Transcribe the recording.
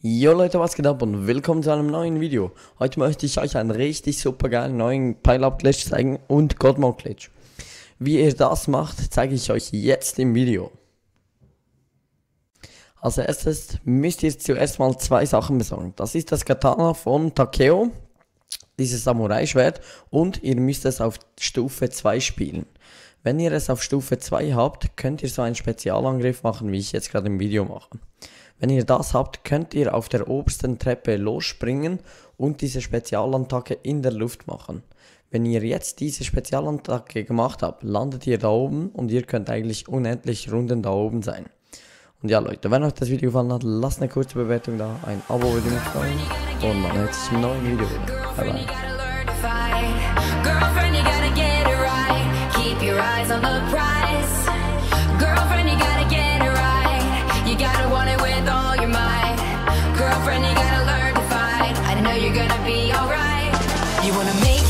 Jo Leute, was geht ab und willkommen zu einem neuen Video. Heute möchte ich euch einen richtig super geilen neuen Pile-Up Glitch zeigen und God Mode Glitch. Wie ihr das macht, zeige ich euch jetzt im Video. Als erstes müsst ihr zuerst mal zwei Sachen besorgen. Das ist das Katana von Takeo, dieses Samurai-Schwert und ihr müsst es auf Stufe 2 spielen. Wenn ihr es auf Stufe 2 habt, könnt ihr so einen Spezialangriff machen, wie ich jetzt gerade im Video mache. Wenn ihr das habt, könnt ihr auf der obersten Treppe losspringen und diese Spezialattacke in der Luft machen. Wenn ihr jetzt diese Spezialattacke gemacht habt, landet ihr da oben und ihr könnt eigentlich unendlich Runden da oben sein. Und ja Leute, wenn euch das Video gefallen hat, lasst eine kurze Bewertung da, ein Abo würde mich freuen und man hört sich im neuen Video wieder. Bye bye. Want it with all your might. Girlfriend, you gotta learn to fight. I know you're gonna be alright. You wanna make